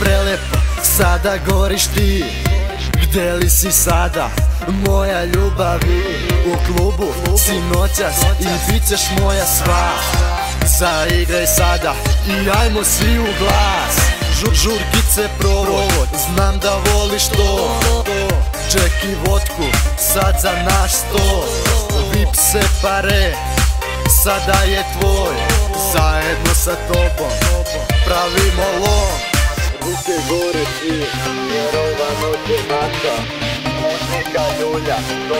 Prelepo, sada goriš ti. Gde li si sada, moja ljubavi U klubu si noćas i bit ćeš moja sva. Zaigraj sada i ajmo svi u glas. Žur, Žurkice provod, znam da voliš to. Ček i vodku, sad za naš sto Vip se pare, sada je tvoj. Zajedno sa tobom pravimo lom Gore svi, jer ova noć je naša Muzika ljulja, do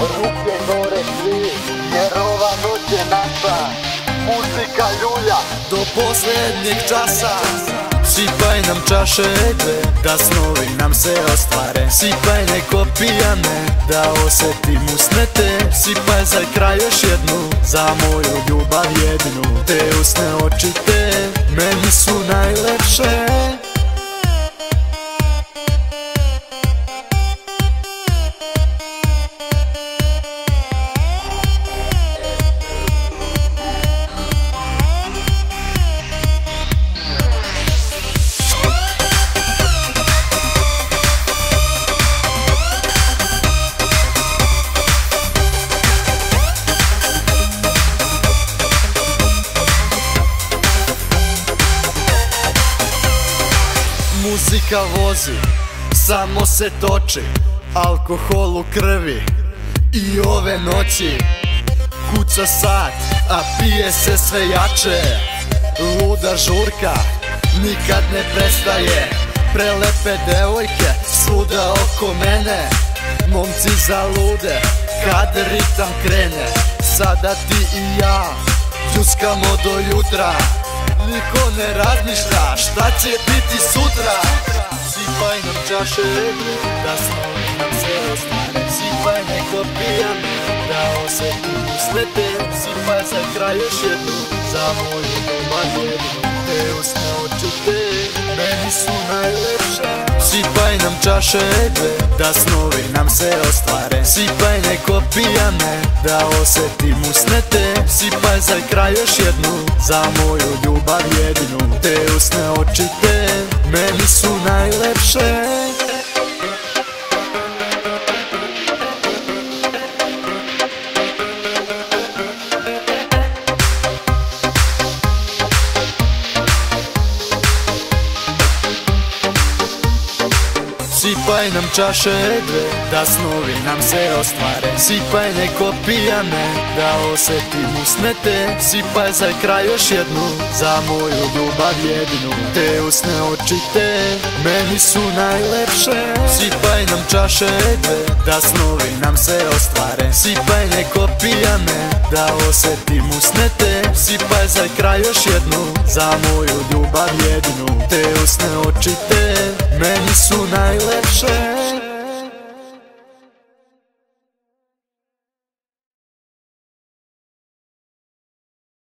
Ruke gore svi, jer ova noć je naša Muzika ljulja, do posljednjeg časa. Sipaj nam čaše dve, da snovi nam se ostvare. Sipaj neko pijane, da osetim usnete Sipaj za kraj još jednu, za moju ljubav jedinu Te usne oči te, meni su najlepše Muzika vozi, samo se toči Alkohol u krvi I ove noći. Kuca sat, a pije se sve jače. Luda žurka, nikad ne prestaje. Prelepe devojke, svuda oko mene. Momci zalude, kad ritam krene. Sada ti i ja, džuskamo do jutra Niko ne razmišlja šta će biti sutra. Sipaj nam čaše da snovi nam se ostvare Sipaj neko pijan da osetim uslete Sipaj za kraj još jednu za moju dobar jednu Te usne oči meni su najlepše Sipaj nam čaše dve da snovi nam se ostvare. Sipaj neko pijane da osetim usnete Sipaj za kraj još jednu za moju ljubav jedinu Te usne Sipaj nam čaše dve, da snovi nam se ostvare. Sipaj neko pijane, da osetim usnete Sipaj za kraj još jednu, za moju ljubav jedinu. Te usne oči te, meni su najlepše. Sipaj nam čaše dve, da snovi nam se ostvare. Sipaj neko pijane, da osetim usnete Sipaj za kraj još jednu, za moju ljubav jedinu. Te usne oči te, meni su najlepše